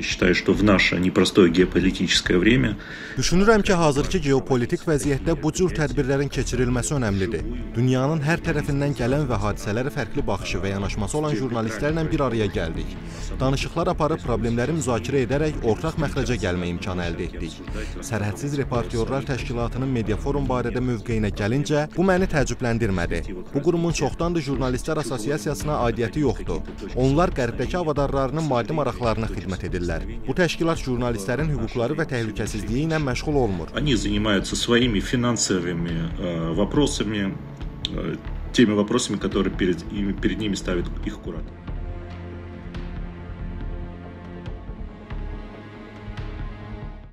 Считаю, что в наше непростое геополитическое время Düşünürəm ki, hazırki geopolitik vəziyyətdə bu cür tədbirlərin keçirilməsi önəmlidir. Dünyanın hər tərəfindən gələn və hadisələrə fərqli baxışı və yanaşması olan jurnalistlərlə bir araya gəldik. Danışıqlar aparıb problemləri müzakirə edərək ortaq məxrəcə gəlmə imkanı əldə etdik. Sərhədsiz Reportyorlar Təşkilatının media forum barədə mövqeyinə gəlincə, bu məni təəccübləndirmədi. Bu qurumun çoxdandır jurnalistlər assosiasiyasına aidiyyəti yoxdur. Onlar qərbdəki avadarlarının maddi maraqlarına xidmət edirlər. Bu təşkilat jurnalistlərin hüquqları və təhlükəsizliyi ilə məşğul olmur. они занимаются своими финансовыми э, вопросами, э, теми вопросами, которые перед, ими- перед ними ставит их куратор.